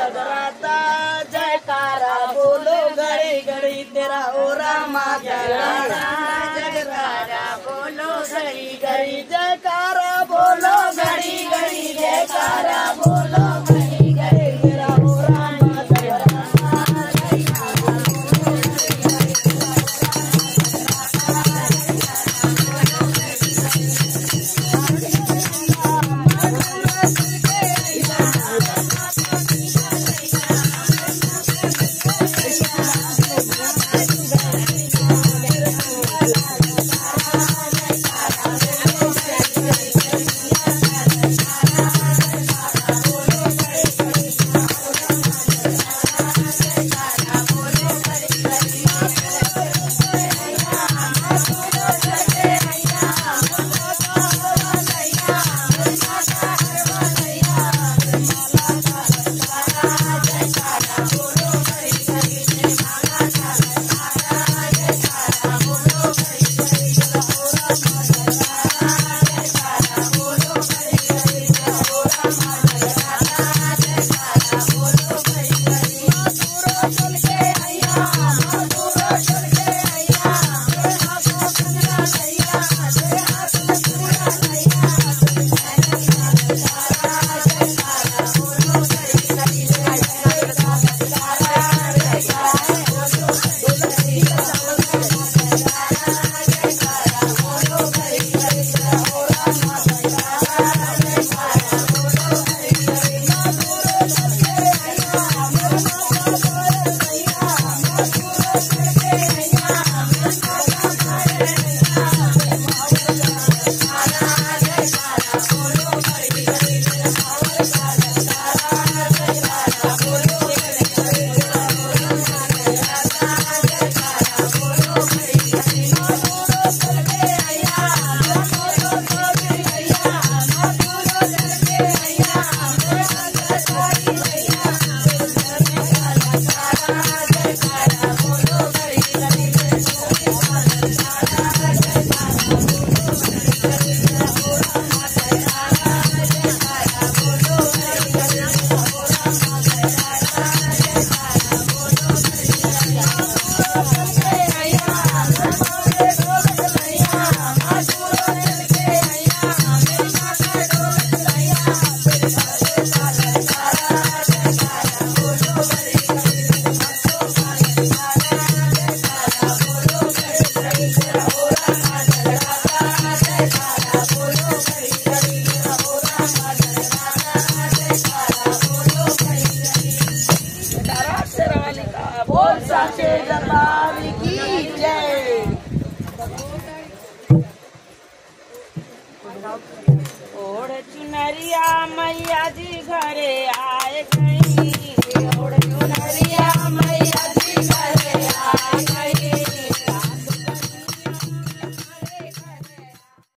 जगराता, जयकारा, बोलो घड़ी घड़ी, तेरा ओ रामा जगराता जयकारा, बोलो घड़ी घड़ी, जयकारा, बोलो घड़ी घड़ी, जयकारा, बोलो बोल मैया जी घरे आए।